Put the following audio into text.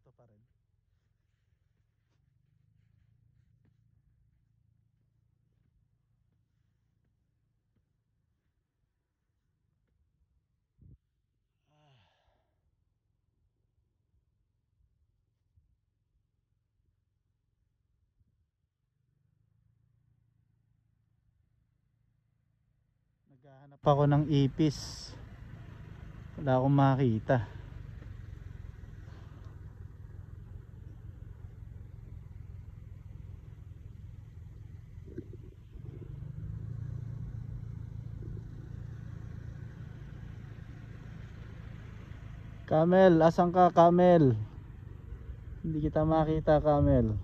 kwarto pa rin. Naghahanap ako ng ipis. Wala akong makita. Camel, asan ka Camel? Hindi kita makita Camel.